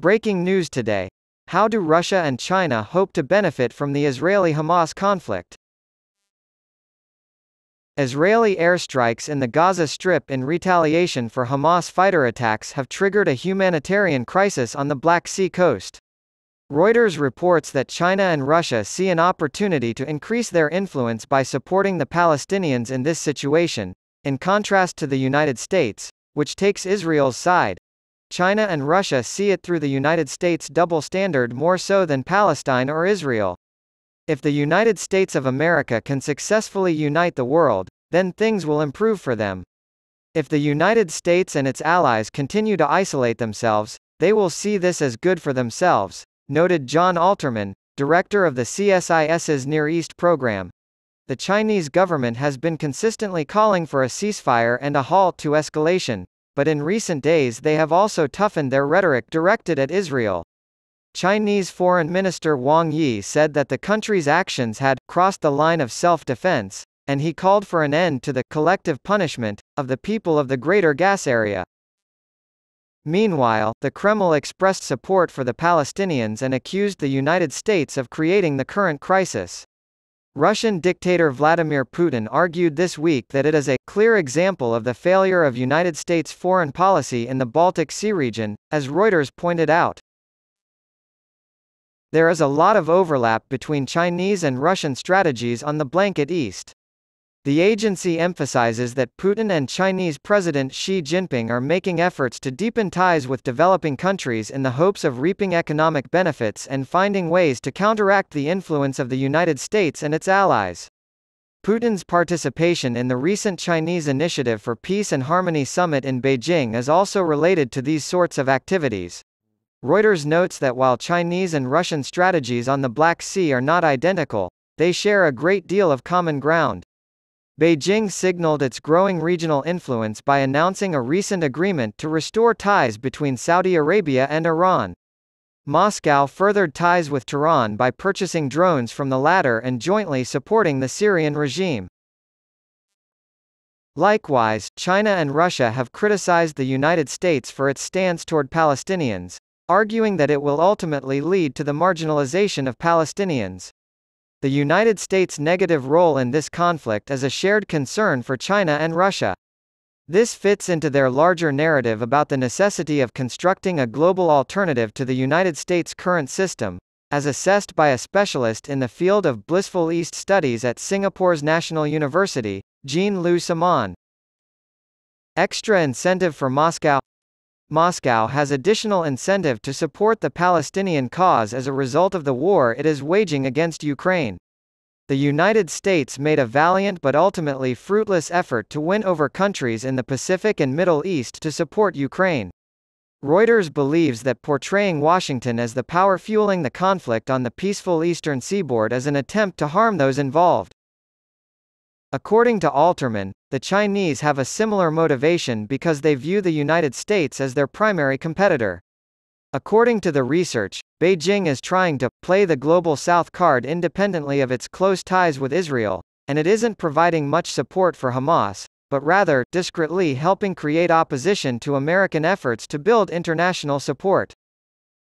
Breaking news today. How do Russia and China hope to benefit from the Israeli-Hamas conflict? Israeli airstrikes in the Gaza Strip in retaliation for Hamas fighter attacks have triggered a humanitarian crisis on the Black Sea coast. Reuters reports that China and Russia see an opportunity to increase their influence by supporting the Palestinians in this situation, in contrast to the United States, which takes Israel's side. China and Russia see it through the United States' double standard more so than Palestine or Israel. If the United States of America can successfully unite the world, then things will improve for them. If the United States and its allies continue to isolate themselves, they will see this as good for themselves, noted John Alterman, director of the CSIS's Near East program. The Chinese government has been consistently calling for a ceasefire and a halt to escalation, but in recent days they have also toughened their rhetoric directed at Israel. Chinese Foreign Minister Wang Yi said that the country's actions had crossed the line of self-defense, and he called for an end to the collective punishment of the people of the Greater Gaza Area. Meanwhile, the Kremlin expressed support for the Palestinians and accused the United States of creating the current crisis. Russian dictator Vladimir Putin argued this week that it is a clear example of the failure of United States foreign policy in the Baltic Sea region, as Reuters pointed out. There is a lot of overlap between Chinese and Russian strategies on the blanket east. The agency emphasizes that Putin and Chinese President Xi Jinping are making efforts to deepen ties with developing countries in the hopes of reaping economic benefits and finding ways to counteract the influence of the United States and its allies. Putin's participation in the recent Chinese Initiative for Peace and Harmony summit in Beijing is also related to these sorts of activities. Reuters notes that while Chinese and Russian strategies on the Black Sea are not identical, they share a great deal of common ground. Beijing signaled its growing regional influence by announcing a recent agreement to restore ties between Saudi Arabia and Iran. Moscow furthered ties with Tehran by purchasing drones from the latter and jointly supporting the Syrian regime. Likewise, China and Russia have criticized the United States for its stance toward Palestinians, arguing that it will ultimately lead to the marginalization of Palestinians. The United States' negative role in this conflict is a shared concern for China and Russia. This fits into their larger narrative about the necessity of constructing a global alternative to the United States' current system, as assessed by a specialist in the field of Blissful East studies at Singapore's National University, Jean-Loup Samaan. Extra incentive for Moscow Moscow has additional incentive to support the Palestinian cause as a result of the war it is waging against Ukraine. The United States made a valiant but ultimately fruitless effort to win over countries in the Pacific and Middle East to support Ukraine. Reuters believes that portraying Washington as the power fueling the conflict on the peaceful eastern seaboard is an attempt to harm those involved. According to Alterman, the Chinese have a similar motivation because they view the United States as their primary competitor. According to the research, Beijing is trying to play the global South card independently of its close ties with Israel, and it isn't providing much support for Hamas, but rather discreetly helping create opposition to American efforts to build international support.